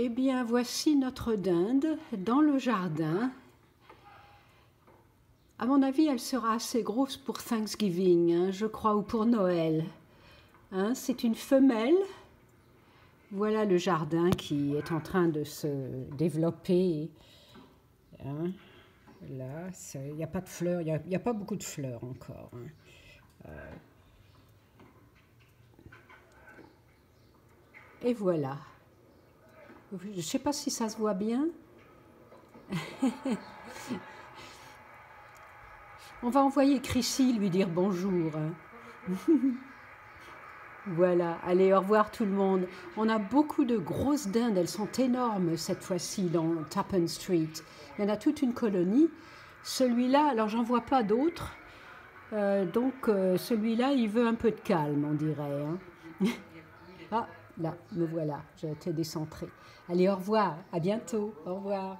Eh bien, voici notre dinde dans le jardin. À mon avis, elle sera assez grosse pour Thanksgiving, hein, je crois, ou pour Noël. Hein, c'est une femelle. Voilà le jardin qui est en train de se développer. Hein, là, il n'y a pas de fleurs, il n'y a, pas beaucoup de fleurs encore. Euh, et voilà. Je ne sais pas si ça se voit bien. On va envoyer Chrissy lui dire bonjour. voilà, allez, au revoir tout le monde. On a beaucoup de grosses dindes, elles sont énormes cette fois-ci dans Tappan Street. Il y en a toute une colonie. Celui-là, alors j'en vois pas d'autres. Euh, donc euh, celui-là, il veut un peu de calme, on dirait. Hein. ah, Là, me voilà, j'ai été décentrée. Allez, au revoir, à bientôt, au revoir.